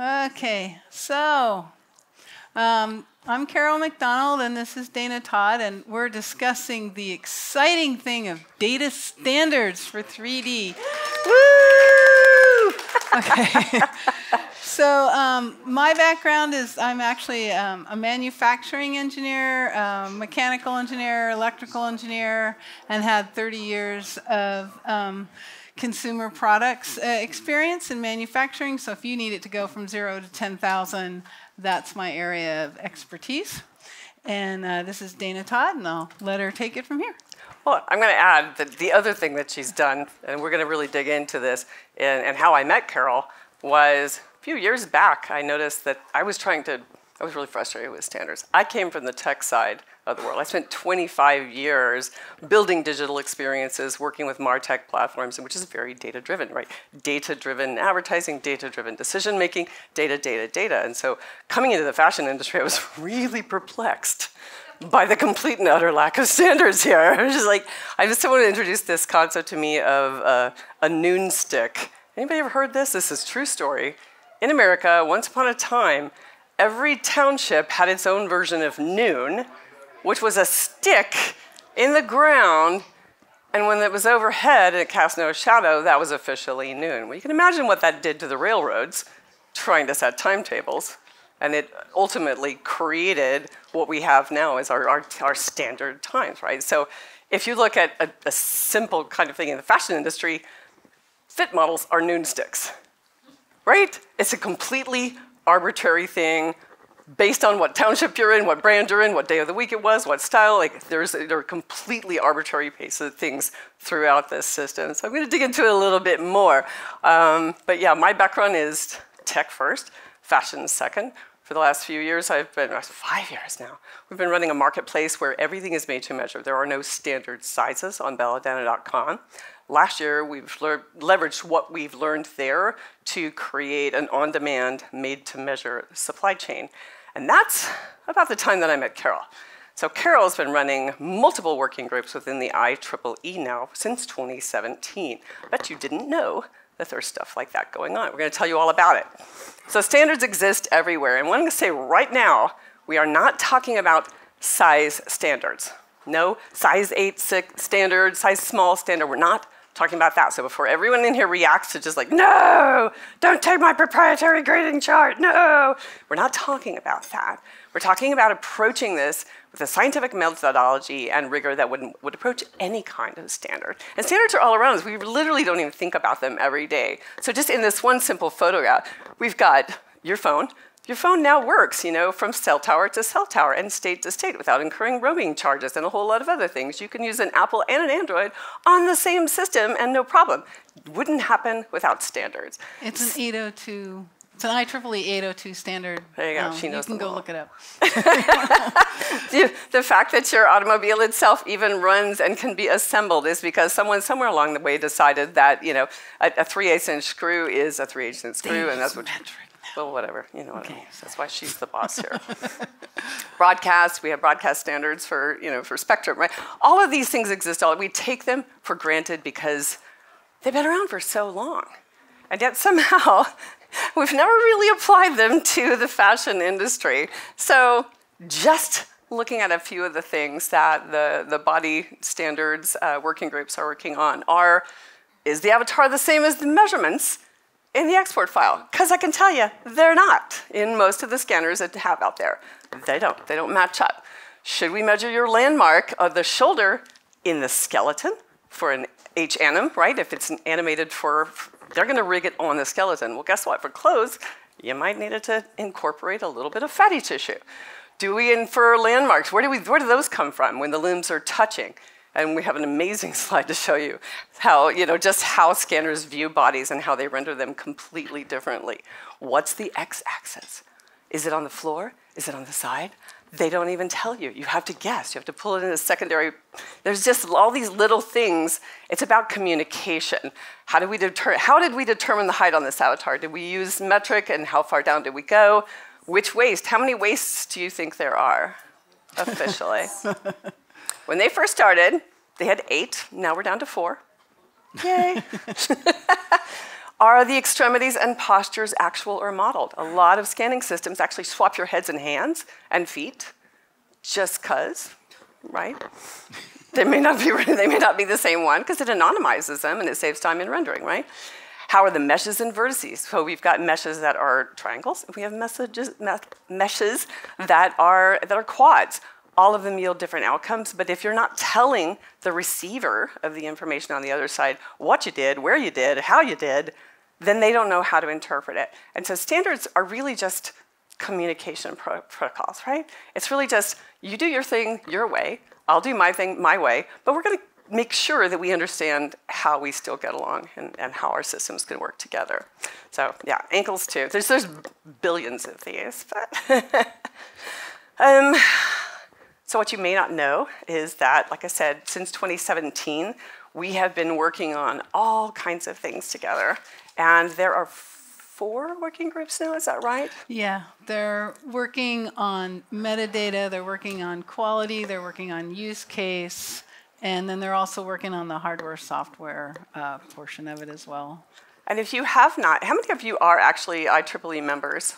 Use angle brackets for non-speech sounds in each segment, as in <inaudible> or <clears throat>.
Okay, so um, I'm Carol McDonald, and this is Dana Todd, and we're discussing the exciting thing of data standards for 3D. Woo! <laughs> Okay. <laughs> so um, my background is I'm actually um, a manufacturing engineer, um, mechanical engineer, electrical engineer, and had 30 years of um, consumer products uh, experience in manufacturing. So if you need it to go from zero to 10,000, that's my area of expertise. And uh, this is Dana Todd, and I'll let her take it from here. Well, I'm going to add that the other thing that she's done, and we're going to really dig into this, and, and how I met Carol was a few years back. I noticed that I was trying to, I was really frustrated with standards. I came from the tech side of the world. I spent 25 years building digital experiences, working with MarTech platforms, which is very data driven, right? Data driven advertising, data driven decision making, data, data, data. And so coming into the fashion industry, I was <laughs> really perplexed by the complete and utter lack of standards here. <laughs> I was just like, I just someone introduced this concept to me of uh, a noon stick. Anybody ever heard this? This is true story. In America, once upon a time, every township had its own version of noon, which was a stick in the ground, and when it was overhead and it cast no shadow, that was officially noon. Well, you can imagine what that did to the railroads trying to set timetables. And it ultimately created what we have now as our, our, our standard times, right? So if you look at a, a simple kind of thing in the fashion industry, fit models are noon sticks, right? It's a completely arbitrary thing based on what township you're in, what brand you're in, what day of the week it was, what style. Like there's there are completely arbitrary pace of things throughout this system. So I'm going to dig into it a little bit more. Um, but yeah, my background is tech first, fashion second. For the last few years, I've been five years now. We've been running a marketplace where everything is made to measure. There are no standard sizes on balodana.com. Last year, we've leveraged what we've learned there to create an on-demand, made-to-measure supply chain. And that's about the time that I met Carol. So Carol's been running multiple working groups within the IEEE now since 2017. Bet you didn't know that there's stuff like that going on. We're going to tell you all about it. So standards exist everywhere. And what I'm going to say right now, we are not talking about size standards. No size 8 six standard, size small standard. We're not talking about that. So before everyone in here reacts to just like, no, don't take my proprietary grading chart, no. We're not talking about that. We're talking about approaching this with a scientific methodology and rigor that would, would approach any kind of standard. And standards are all around us. We literally don't even think about them every day. So just in this one simple photograph, we've got your phone, your phone now works, you know, from cell tower to cell tower and state to state without incurring roaming charges and a whole lot of other things. You can use an Apple and an Android on the same system and no problem. Wouldn't happen without standards. It's an 802 it's an IEEE 802 standard. There you go. Um, she knows. You can go look it up. <laughs> <laughs> the fact that your automobile itself even runs and can be assembled is because someone somewhere along the way decided that you know a, a 3 8 inch screw is a 3 8 inch screw, and that's what. Metric. Well, whatever. You know what okay. I mean. That's why she's the boss here. <laughs> broadcast, we have broadcast standards for, you know, for spectrum, right? All of these things exist. All we take them for granted because they've been around for so long. And yet somehow <laughs> we've never really applied them to the fashion industry. So just looking at a few of the things that the, the body standards uh, working groups are working on are, is the avatar the same as the measurements in the export file? Because I can tell you, they're not in most of the scanners that have out there. They don't, they don't match up. Should we measure your landmark of the shoulder in the skeleton for an H-Anim, right? If it's animated for, they're gonna rig it on the skeleton. Well, guess what? For clothes, you might need it to incorporate a little bit of fatty tissue. Do we infer landmarks? Where do, we, where do those come from when the limbs are touching? And we have an amazing <laughs> slide to show you how, you know, just how scanners view bodies and how they render them completely differently. What's the x-axis? Is it on the floor? Is it on the side? They don't even tell you. You have to guess. You have to pull it in a secondary. There's just all these little things. It's about communication. How did we deter how did we determine the height on this avatar? Did we use metric and how far down did we go? Which waist? How many waists do you think there are officially? <laughs> when they first started, they had eight. Now we're down to four. Yay. <laughs> Are the extremities and postures actual or modeled? A lot of scanning systems actually swap your heads and hands and feet just because, right? they may not be <laughs> they may not be the same one because it anonymizes them and it saves time in rendering, right? How are the meshes and vertices? So we've got meshes that are triangles, we have messages, meshes that are that are quads. All of them yield different outcomes, but if you're not telling the receiver of the information on the other side what you did, where you did, how you did, then they don't know how to interpret it. And so standards are really just communication pro protocols, right? It's really just you do your thing your way, I'll do my thing my way, but we're going to make sure that we understand how we still get along and, and how our systems can work together. So yeah, ankles too. There's, there's billions of these. But <laughs> um, so what you may not know is that, like I said, since 2017, we have been working on all kinds of things together. And there are four working groups now, is that right? Yeah, they're working on metadata, they're working on quality, they're working on use case, and then they're also working on the hardware software uh, portion of it as well. And if you have not, how many of you are actually IEEE members?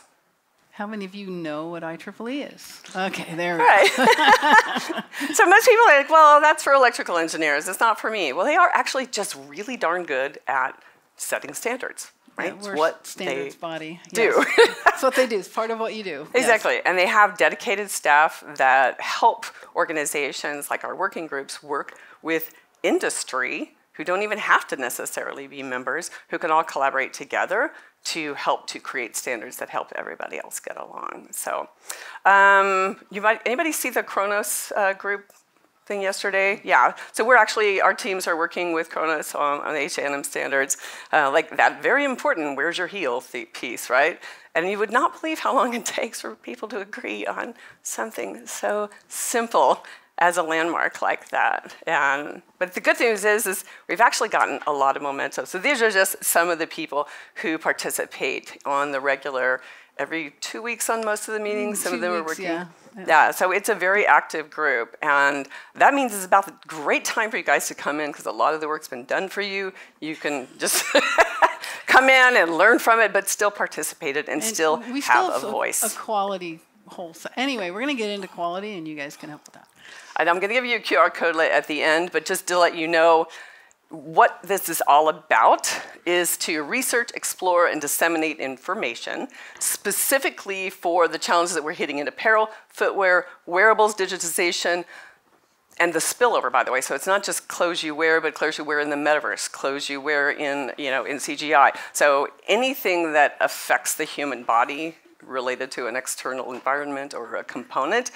How many of you know what IEEE is? Okay, <laughs> there we right. go. <laughs> so most people are like, well, that's for electrical engineers. It's not for me. Well, they are actually just really darn good at setting standards. Right? Yeah, what standards body. Do. Yes. <laughs> That's what they do. It's part of what you do. Exactly. Yes. And they have dedicated staff that help organizations like our working groups work with industry who don't even have to necessarily be members, who can all collaborate together to help to create standards that help everybody else get along. So, um, you might anybody see the Khronos uh, group thing yesterday? Yeah. So we're actually, our teams are working with Khronos on, on H-Anim standards, uh, like that very important, where's your heel piece, right? And you would not believe how long it <laughs> takes for people to agree on something so simple as a landmark like that. And, but the good news is, is we've actually gotten a lot of momentum. So these are just some of the people who participate on the regular, every two weeks on most of the meetings. Some of them weeks, are working. Yeah. Yeah, so it's a very active group, and that means it's about the great time for you guys to come in because a lot of the work's been done for you. You can just <laughs> come in and learn from it, but still participate it and, and still we have still a voice. A quality whole. Anyway, we're going to get into quality, and you guys can help with that. And I'm going to give you a QR code at the end, but just to let you know, what this is all about is to research, explore, and disseminate information specifically for the challenges that we're hitting in apparel, footwear, wearables, digitization, and the spillover, by the way. So it's not just clothes you wear, but clothes you wear in the metaverse, clothes you wear in, you know, in CGI. So anything that affects the human body related to an external environment or a component,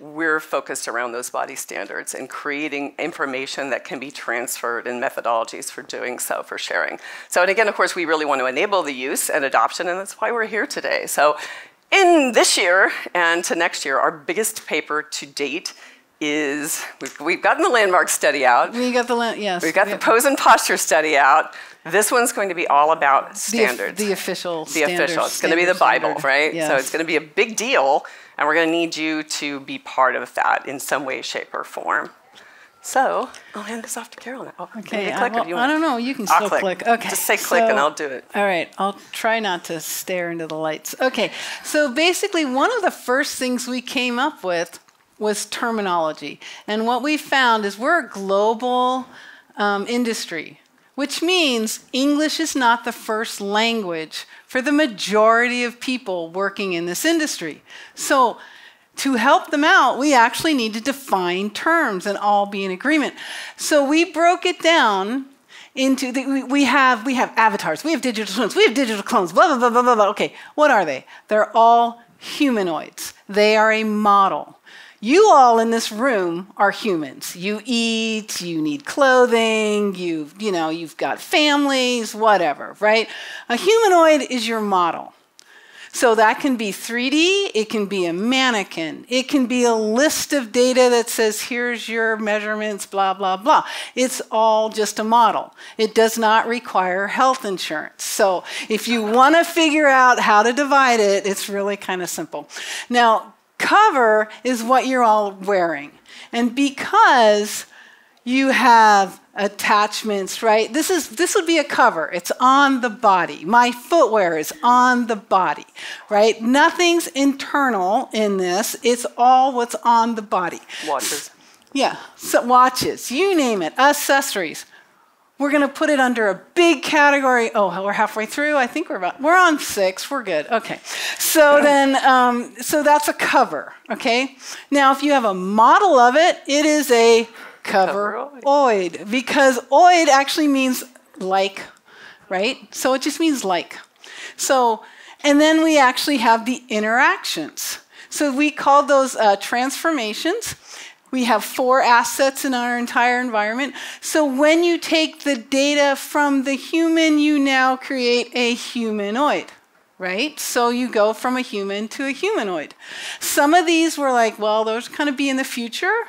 we're focused around those body standards and creating information that can be transferred and methodologies for doing so, for sharing. So, and again, of course, we really want to enable the use and adoption, and that's why we're here today. So, in this year and to next year, our biggest paper to date is we've, we've gotten the landmark study out. We got the yes. We've got we the pose and posture study out. This one's going to be all about standards. The, the official. The official. It's going to be the Bible, standard. right? Yes. So it's going to be a big deal, and we're going to need you to be part of that in some way, shape, or form. So I'll hand this off to Carol now. Okay. I, well, I don't know. You can still click. click. Okay. Just say click so, and I'll do it. All right. I'll try not to stare into the lights. Okay. So basically, one of the first things we came up with was terminology. And what we found is we're a global um, industry, which means English is not the first language for the majority of people working in this industry. So to help them out, we actually need to define terms and all be in agreement. So we broke it down into the, we have we have avatars, we have digital twins, we have digital clones, blah blah blah blah blah. Okay, what are they? They're all humanoids. They are a model. You all in this room are humans. You eat, you need clothing, you you know, you've got families, whatever, right? A humanoid is your model. So that can be 3D, it can be a mannequin, it can be a list of data that says, here's your measurements, blah, blah, blah. It's all just a model. It does not require health insurance. So if you want to figure out how to divide it, it's really kind of simple. Now, cover is what you're all wearing. And because You have attachments, right? This is this would be a cover. It's on the body. My footwear is on the body, right? Nothing's internal in this. It's all what's on the body. Watches. Yeah, so watches, you name it, accessories. We're going to put it under a big category. Oh, we're halfway through. I think we're about we're on six. We're good. Okay. So <clears throat> then, um, so that's a cover. Okay. Now, if you have a model of it, it is a coveroid because oid actually means like, right? So it just means like. So, and then we actually have the interactions. So we call those uh, transformations. We have four assets in our entire environment. So when you take the data from the human, you now create a humanoid, right? So you go from a human to a humanoid. Some of these were like, well, those kind of be in the future,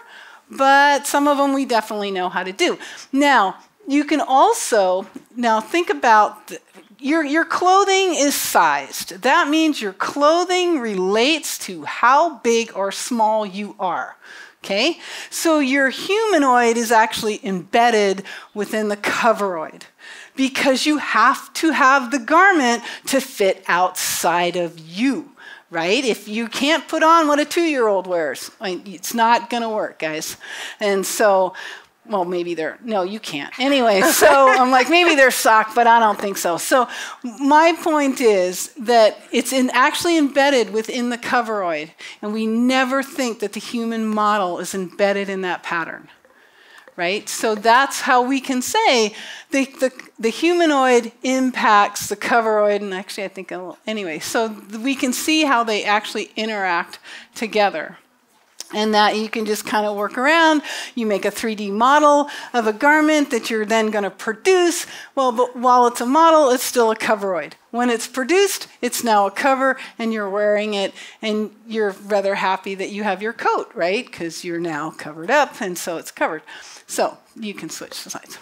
but some of them we definitely know how to do. Now, you can also, now think about your, your clothing is sized. That means your clothing relates to how big or small you are. Okay? So your humanoid is actually embedded within the coveroid because you have to have the garment to fit outside of you, right? If you can't put on what a two year old wears, it's not going to work, guys. And so well, maybe they're, no, you can't. Anyway, so <laughs> I'm like, maybe they're sock, but I don't think so. So my point is that it's in, actually embedded within the coveroid, and we never think that the human model is embedded in that pattern. Right? So that's how we can say the, the, the humanoid impacts the coveroid, and actually, I think, anyway, so we can see how they actually interact together and that you can just kind of work around. You make a 3D model of a garment that you're then going to produce. Well, but while it's a model, it's still a coveroid. When it's produced, it's now a cover and you're wearing it and you're rather happy that you have your coat, right? Because you're now covered up and so it's covered. So you can switch the sides.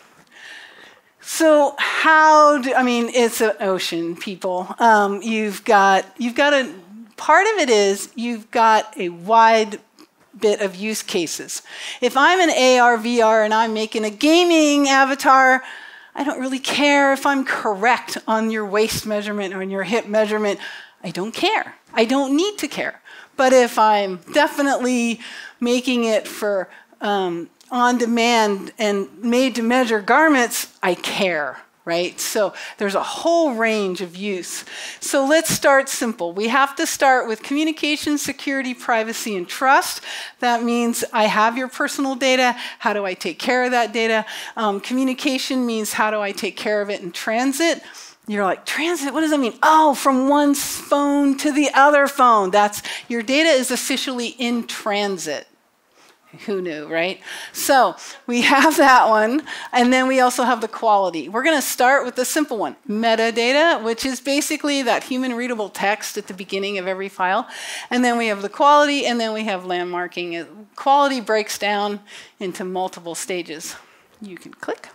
So how do, I mean, it's an ocean, people. Um, you've got, you've got a, part of it is you've got a wide bit of use cases. If I'm an AR, VR, and I'm making a gaming avatar, I don't really care if I'm correct on your waist measurement or on your hip measurement. I don't care. I don't need to care. But if I'm definitely making it for um, on demand and made to measure garments, I care right? So there's a whole range of use. So let's start simple. We have to start with communication, security, privacy, and trust. That means I have your personal data. How do I take care of that data? Um, communication means how do I take care of it in transit? You're like, transit, what does that mean? Oh, from one phone to the other phone. That's your data is officially in transit. Who knew, right? So we have that one, and then we also have the quality. We're going to start with the simple one metadata, which is basically that human readable text at the beginning of every file. And then we have the quality, and then we have landmarking. Quality breaks down into multiple stages. You can click.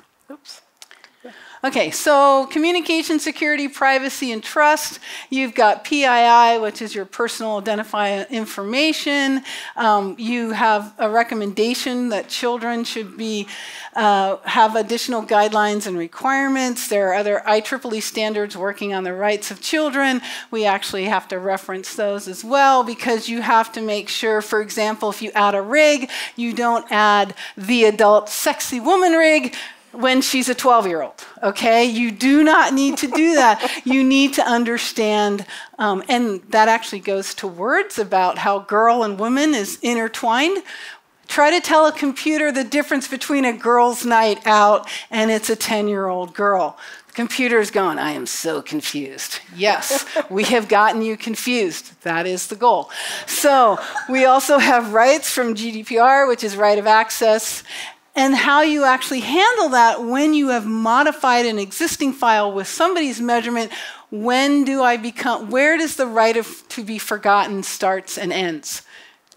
Okay, so communication, security, privacy, and trust. You've got PII, which is your personal identifying information. Um, you have a recommendation that children should be uh, have additional guidelines and requirements. There are other IEEE standards working on the rights of children. We actually have to reference those as well because you have to make sure, for example, if you add a rig, you don't add the adult sexy woman rig when she's a 12 year old, okay? You do not need to do that. you need to understand, um, and that actually goes to words about how girl and woman is intertwined. Try to tell a computer the difference between a girl's night out and it's a 10 year old girl. The computer's going, I am so confused. Yes, we have gotten you confused. That is the goal. So, we also have rights from GDPR, which is right of access, and how you actually handle that when you have modified an existing file with somebody's measurement. When do I become, where does the right of, to be forgotten starts and ends?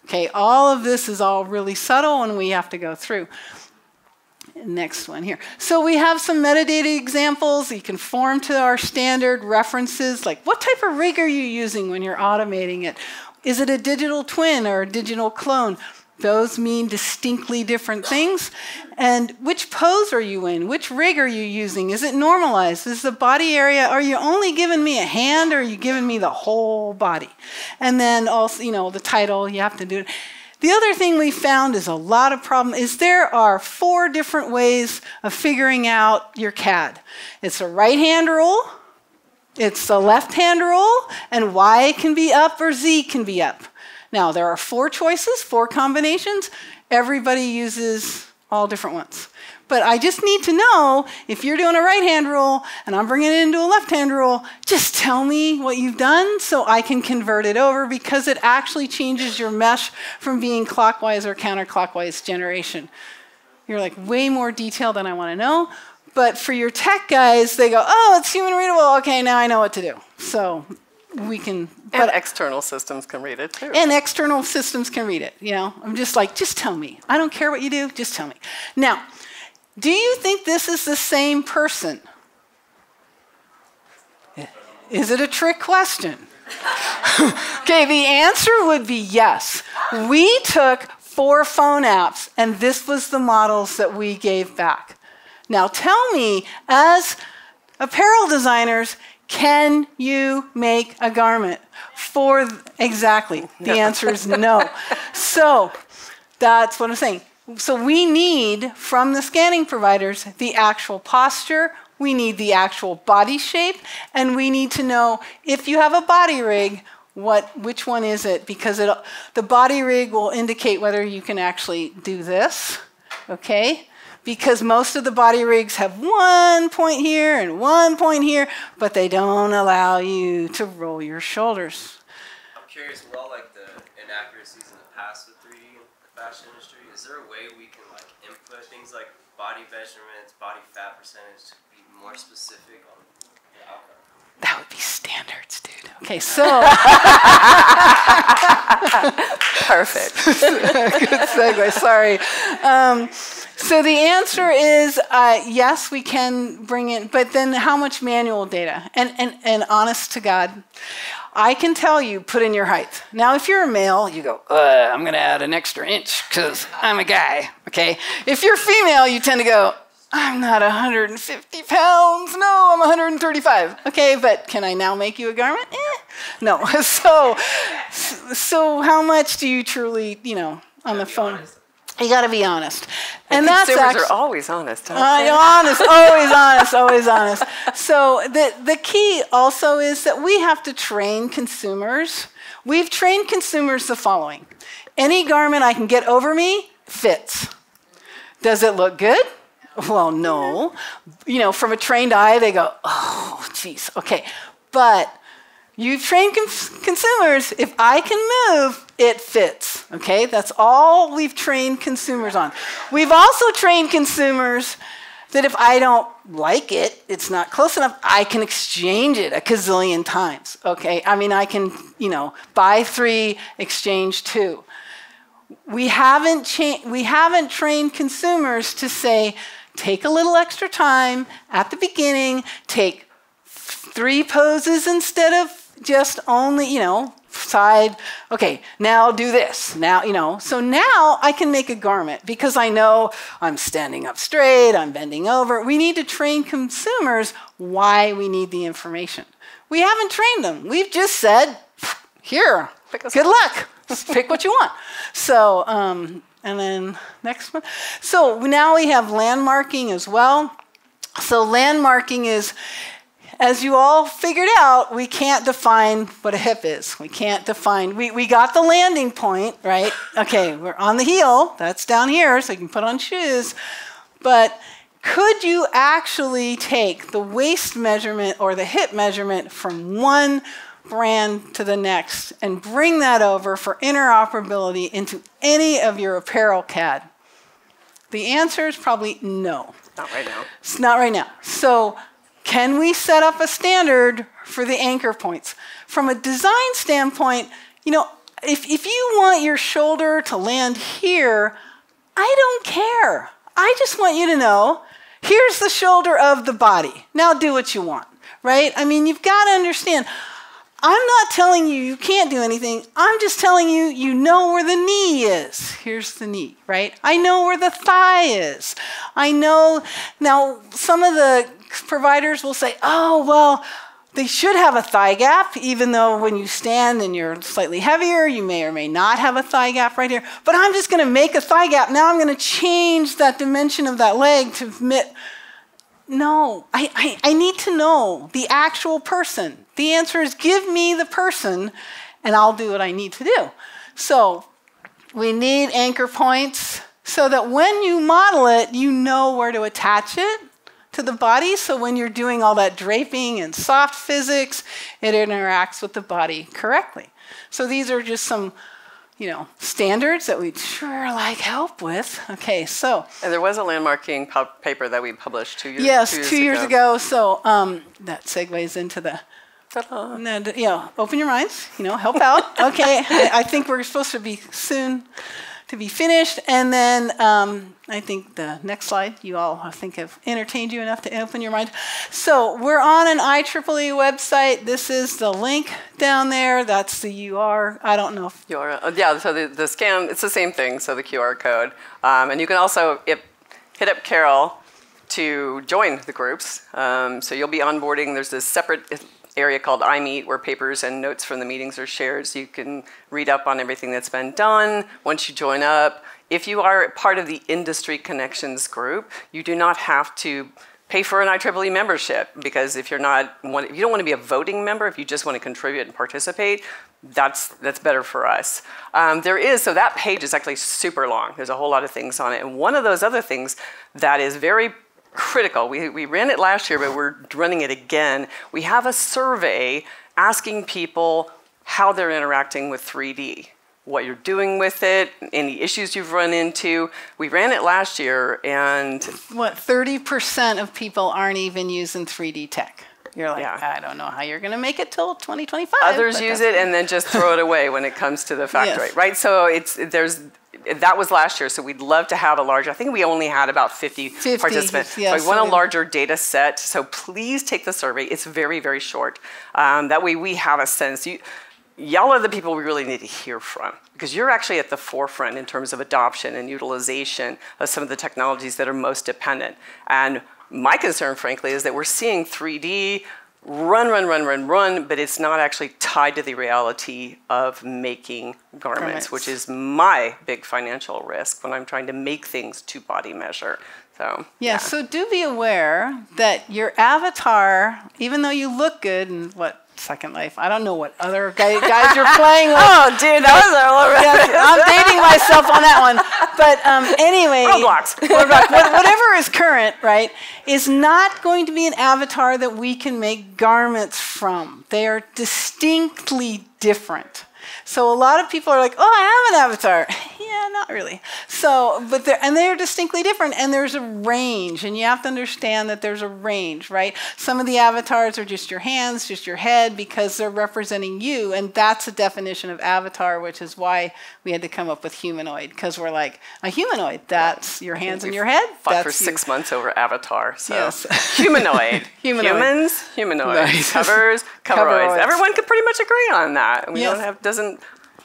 Okay, all of this is all really subtle and we have to go through. Next one here. So we have some metadata examples. You conform to our standard references, like what type of rig are you using when you're automating it? Is it a digital twin or a digital clone? Those mean distinctly different things. And which pose are you in? Which rig are you using? Is it normalized? Is the body area, are you only giving me a hand or are you giving me the whole body? And then also, you know, the title, you have to do it. The other thing we found is a lot of problem is there are four different ways of figuring out your CAD. It's a right hand rule, it's the left hand rule, and Y can be up or Z can be up. Now, there are four choices, four combinations. Everybody uses all different ones. But I just need to know if you're doing a right hand rule and I'm bringing it into a left hand rule, just tell me what you've done so I can convert it over because it actually changes your mesh from being clockwise or counterclockwise generation. You're like way more detailed than I want to know. But for your tech guys, they go, oh, it's human readable. Okay, now I know what to do. So we can. And external systems can read it too. And external systems can read it. You know, I'm just like, just tell me. I don't care what you do. Just tell me. Now, do you think this is the same person? Is it a trick question? <laughs> okay, the answer would be yes. We took four phone apps, and this was the models that we gave back. Now, tell me, as apparel designers, can you make a garment for exactly? The no. answer is no. so that's what I'm saying. So we need from the scanning providers the actual posture, we need the actual body shape, and we need to know if you have a body rig, what which one is it? Because it, the body rig will indicate whether you can actually do this, okay? Because most of the body rigs have one point here and one point here, but they don't allow you to roll your shoulders. I'm curious, with all like the inaccuracies in the past with 3D in the fashion industry, is there a way we can like input things like body measurements, body fat percentage to be more specific on the outcome? That would be standards, dude. Okay, so. Perfect. <laughs> Good segue. Sorry. Um, so the answer is uh, yes, we can bring in, but then how much manual data? And, and, and honest to God, I can tell you, put in your height. Now, if you're a male, you go, uh, I'm going to add an extra inch because I'm a guy, okay? If you're female, you tend to go, I'm not 150 pounds. No, I'm 135. Okay, but can I now make you a garment? Eh. No. <laughs> So, so how much do you truly, you know, on the phone? Honest. You got to be honest, and, that's actually, are always honest. Uh, honest, always <laughs> honest, always honest. So the the key also is that we have to train consumers. We've trained consumers the following: any garment I can get over me fits. Does it look good? Well, no. You know, from a trained eye, they go, oh, geez, okay. But You've trained cons- consumers. If I can move, it fits. Okay? That's all we've trained consumers on. We've also trained consumers that if I don't like it, it's not close enough, I can exchange it a gazillion times. Okay? I mean, I can, you know, buy three, exchange two. We haven't, we haven't trained consumers to say, take a little extra time at the beginning, take three poses instead of just only, you know, side, okay, now do this. Now, you know, so now I can make a garment because I know I'm standing up straight, I'm bending over. We need to train consumers why we need the information. We haven't trained them. We've just said, here, good luck. Pick what you want. So, um, and then next one. So now we have landmarking as well. So landmarking is as you all figured out, we can't define what a hip is. We can't define, we, we got the landing point, right? Okay, we're on the heel, that's down here, so you can put on shoes. But could you actually take the waist measurement or the hip measurement from one brand to the next and bring that over for interoperability into any of your apparel CAD? The answer is probably no. Not right now. It's not right now. So can we set up a standard for the anchor points? From a design standpoint, you know, if, if you want your shoulder to land here, I don't care. I just want you to know here's the shoulder of the body. Now do what you want, right? I mean, you've got to understand. I'm not telling you you can't do anything. I'm just telling you you know where the knee is. Here's the knee, right? I know where the thigh is. I know. Now, some of the providers will say, oh, well, they should have a thigh gap, even though when you stand and you're slightly heavier, you may or may not have a thigh gap right here. But I'm just going to make a thigh gap. Now I'm going to change that dimension of that leg to fit. No, I, I, I need to know the actual person. The answer is give me the person and I'll do what I need to do. So we need anchor points so that when you model it, you know where to attach it to the body. So when you're doing all that draping and soft physics, it interacts with the body correctly. So these are just some you know, standards that we'd sure like help with. Okay, so. And there was a landmarking paper that we published two years, yes, two years, two years ago. ago. So um, that segues into the. Then, you know, open your minds, you know, help out. okay, I, I think we're supposed to be soon to be finished. And then um, I think the next slide, you all, I think, have entertained you enough to open your mind. So we're on an IEEE website. This is the link down there. That's the UR. I don't know. If uh, yeah, so the, the scan, it's the same thing, so the QR code. Um, and you can also if, hit up Carol to join the groups. Um, so you'll be onboarding. There's this separate area called iMeet where papers and notes from the meetings are shared so you can read up on everything that's been done once you join up. If you are part of the Industry Connections group, you do not have to pay for an IEEE membership because if you're not, if you don't want to be a voting member, if you just want to contribute and participate, that's, that's better for us. Um, there is, so that page is actually super long. There's a whole lot of things on it. And one of those other things that is very critical. We, we ran it last year, but we're running it again. We have a survey asking people how they're interacting with 3D, what you're doing with it, any issues you've run into. We ran it last year, and what 30% of people aren't even using 3D tech. You're like, Yeah. I don't know how you're going to make it till 2025. others use it and then just throw it away when it comes to the factory, <laughs> Yes. right? So it's there's that was last year, so we'd love to have a larger. I think we only had about 50, 50, participants. yes, so we want so a larger data set. So please take the survey. It's very very short. Um, that way we have a sense. You, y'all are the people we really need to hear from because you're actually at the forefront in terms of adoption and utilization of some of the technologies that are most dependent. And my concern, frankly, is that we're seeing 3D run, run, run, run, run, but it's not actually tied to the reality of making garments, Garments. which is my big financial risk when I'm trying to make things to body measure. So Yeah, so do be aware that your avatar, even though you look good and what Second Life, I don't know what other guy, guys you're playing <laughs> with. Oh, dude, that was all right. Yes, I'm dating myself on that one. But um, anyway, Roblox. <laughs> Roblox, whatever is current, right, is not going to be an avatar that we can make garments from. They are distinctly different. So a lot of people are like, "Oh, I have an avatar." <laughs> yeah, not really. So, but they're and they're distinctly different, and there's a range, and you have to understand that there's a range, right? Some of the avatars are just your hands, just your head, because they're representing you, and that's a definition of avatar, which is why we had to come up with humanoid, because we're like a humanoid. That's your hands and your head. Fought That's for you. six months over Avatar. So Yes. <laughs> humanoid. <laughs> Humanoid. Humans, humanoid. Nice. Covers, <laughs> coveroids. Everyone could pretty much agree on that. We Yes. don't have doesn't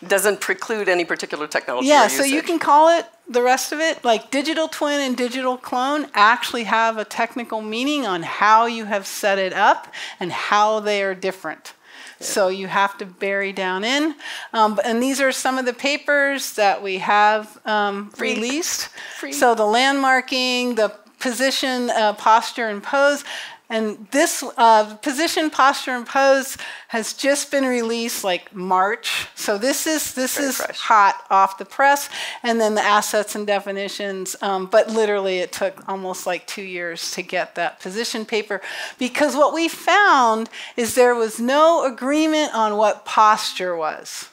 doesn't preclude any particular technology. Yeah, so you can call it the rest of it. Like digital twin and digital clone actually have a technical meaning on how you have set it up and how they are different. So you have to bury down in. Um, and these are some of the papers that we have um, Free. released. Free. So the landmarking, the position, uh, posture, and pose. And this uh, position, posture, and pose has just been released like March. So this is this Very is fresh. hot off the press, and then the assets and definitions. Um, but literally, it took almost like two years to get that position paper because what we found is there was no agreement on what posture was.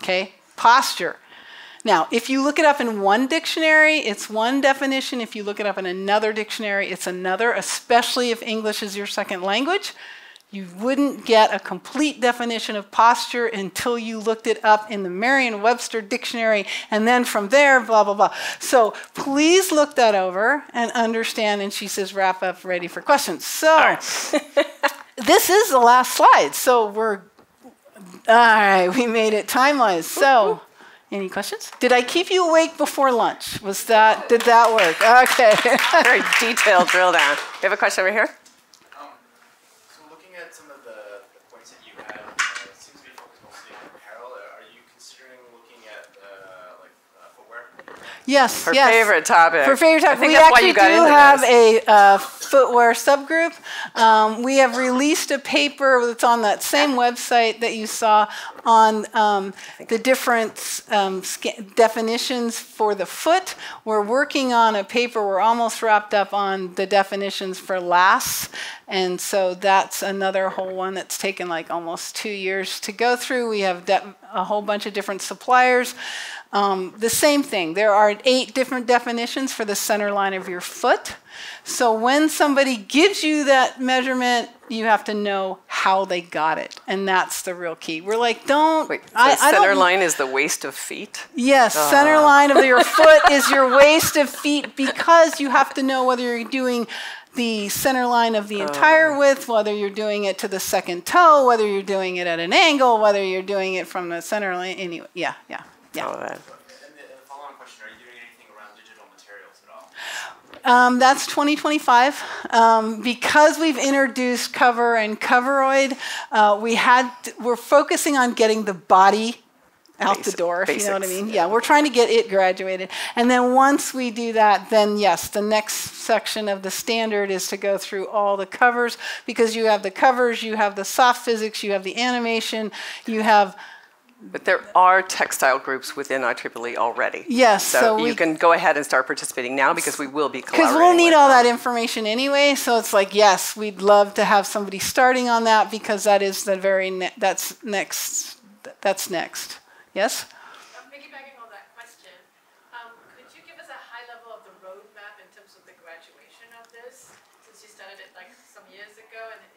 Okay, posture. Now, if you look it up in one dictionary, it's one definition. If you look it up in another dictionary, it's another, especially if English is your second language. You wouldn't get a complete definition of posture until you looked it up in the Merriam Webster dictionary, and then from there, blah, blah, blah. So please look that over and understand. And she says, wrap up, ready for questions. So <laughs> this is the last slide. So we're all right. We made it time wise. So, any questions? Did I keep you awake before lunch? Was that did that work? Okay. <laughs> Very detailed drill down. <laughs> You have a question over here? Um, so looking at some of the, the points that you had, uh, it seems to be focused mostly on apparel. Uh, are you considering looking at uh, like uh, footwear? yes. Her yes. favorite topic. For favorite I topic, think we that's why actually you got do into have this. a uh, footwear subgroup. Um, we have released a paper that's on that same website that you saw on um, the different um, definitions for the foot. We're working on a paper. We're almost wrapped up on the definitions for lasts, and so that's another whole one that's taken like almost two years to go through. We have a whole bunch of different suppliers. Um, the same thing. There are eight different definitions for the center line of your foot. So when somebody gives you that measurement, you have to know how they got it, and that's the real key. We're like, don't. Wait, so I, I center don't, line is the waist of feet? Yes, center line of your foot is your waist of feet because you have to know whether you're doing the center line of the entire width, whether you're doing it to the second toe, whether you're doing it at an angle, whether you're doing it from the center line. Anyway, yeah, yeah, yeah. All that. And the, follow-on question: Are you doing anything around digital materials at all? Um, that's 2025. Um, because we've introduced cover and coveroid, uh, we had we're focusing on getting the body out Basic- the door, if you know what I mean. Yeah, we're trying to get it graduated. And then once we do that, then yes, the next section of the standard is to go through all the covers because you have the covers, you have the soft physics, you have the animation, you have But there are textile groups within IEEE already. Yes, So, so you we- can go ahead and start participating now because we will be collaborating. Because we'll need all them. that information anyway, so it's like yes, we'd love to have somebody starting on that because that is the very ne- that's next. That's next. Yes. Um, Piggybacking on that question, um, could you give us a high level of the roadmap in terms of the graduation of this? Since you started it like some years ago, and it-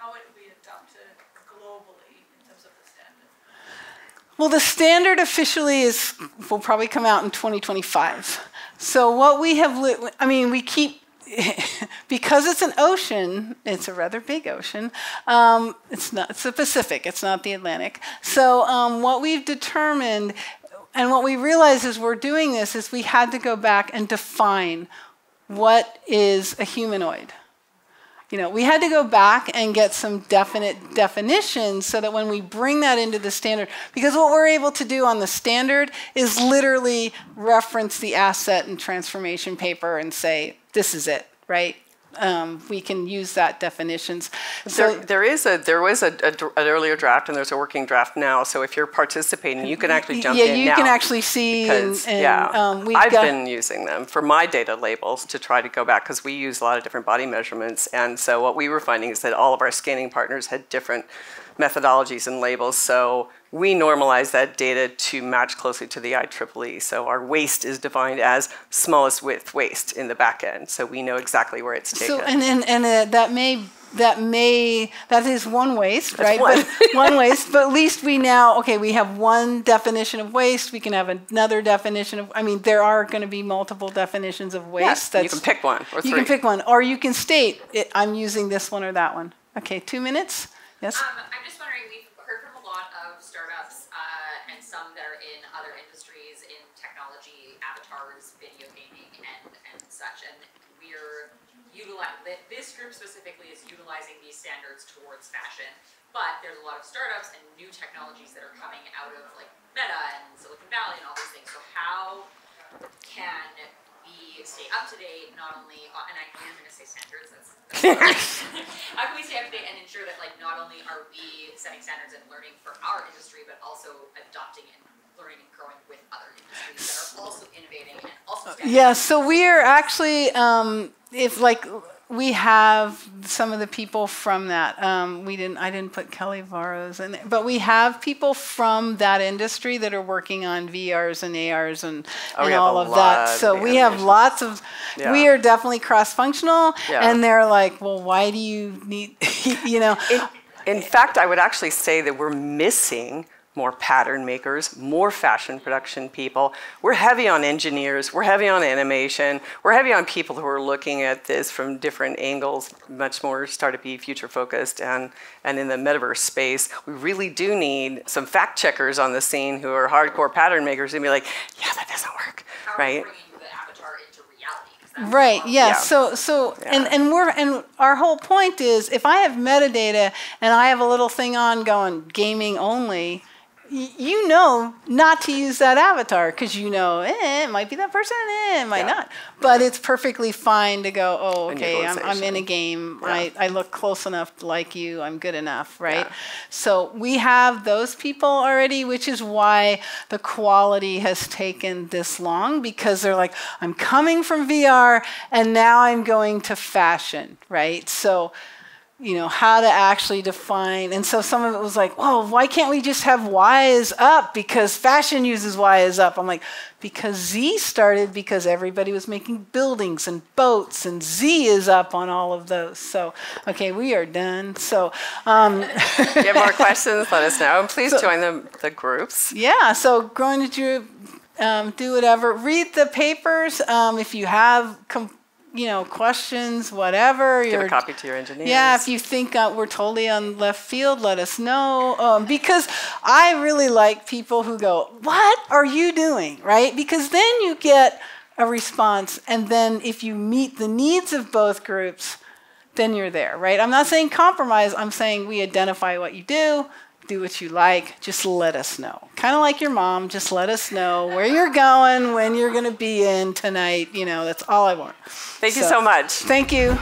how it will be adopted globally in terms of the standard? Well, the standard officially is will probably come out in 2025. So what we have, I mean, we keep <laughs> because it's an ocean. It's a rather big ocean. Um, it's not. It's the Pacific. It's not the Atlantic. So um, what we've determined, and what we realize as we're doing this, is we had to go back and define what is a humanoid. You know, we had to go back and get some definite definitions so that when we bring that into the standard, because what we're able to do on the standard is literally reference the asset and transformation paper and say, this is it, right? Um, we can use that definitions. So There, there is a there was a, a an earlier draft and there's a working draft now. So if you're participating, you can actually jump yeah, in you now. can actually see and, because and yeah, um, we've I've been using them for my data labels to try to go back because we use a lot of different body measurements, and so what we were finding is that all of our scanning partners had different methodologies and labels. So we normalize that data to match closely to the IEEE. So our waist is defined as smallest width waist in the back end, so we know exactly where it's taken. So and and, and uh, that may that may that is one waist, right? one. But one waist. But at least we now okay. We have one definition of waist. We can have another definition of. I mean, there are going to be multiple definitions of waist. Yes, you can pick one or You can pick one, or you can state it, I'm using this one or that one. Okay, two minutes. Yes. Um, I'm just wondering, we've heard from a lot of startups, uh, and some that are in other industries, in technology, avatars, video gaming, and, and such, and we're utilizing, this group specifically is utilizing these standards towards fashion, but there's a lot of startups and new technologies that are coming out of like Meta and Silicon Valley and all these things, so how can we stay up to date, not only, on- and I know you're gonna say standards, that's, that's <laughs> how <laughs> can we stay up to date and ensure that like not only are we setting standards and learning for our industry, but also adopting and learning and growing with other industries that are also innovating and also standing Yeah, so we are actually, um, if like we have some of the people from that. Um, we didn't, I didn't put Kelly Varos in there, but we have people from that industry that are working on VRs and ARs and, Oh, and all of that. of So we have lots of. We are definitely cross-functional, Yeah. and they're like, well, why do you need, <laughs> you know? In, in fact, I would actually say that we're missing more pattern makers, more fashion production people. We're heavy on engineers, we're heavy on animation, we're heavy on people who are looking at this from different angles, much more startup be future focused and, and in the metaverse space. We really do need some fact checkers on the scene who are hardcore pattern makers and be like, yeah, that doesn't work, How right? avatar into reality? 'Cause Right. the Yeah. Yeah. So so and Yeah. and we're and our whole point is if I have metadata and I have a little thing on going gaming only, y- you know not to use that avatar because you know eh, it might be that person, eh, it might Yeah. not. But it's perfectly fine to go. Oh, okay, I'm, I'm in a game. Yeah. I, I look close enough like you. I'm good enough, right? So we have those people already, which is why the quality has taken this long because they're like, I'm coming from VR and now I'm going to fashion, right? So, you know, how to actually define. And so some of it was like, well, why can't we just have Y is up because fashion uses Y is up? I'm like, because Z started because everybody was making buildings and boats, and Z is up on all of those. So, okay, we are done. So, um, If you have more questions, let us know. And please join the, the groups. Yeah, so growing to Drew, um, do whatever. Read the papers. Um, if you have, com- you know, questions, whatever. Give a copy to your engineers. Yeah, if you think uh, we're totally on left field, let us know. Um, because I really like people who go, What are you doing? Right? Because then you get a response. And then if you meet the needs of both groups, then you're there, right? I'm not saying compromise. I'm saying we identify what you do, do what you like. Just let us know. Kind of like your mom. Just let us know where you're going, when you're going to be in tonight. You know, that's all I want. Thank you So- so much. Thank you.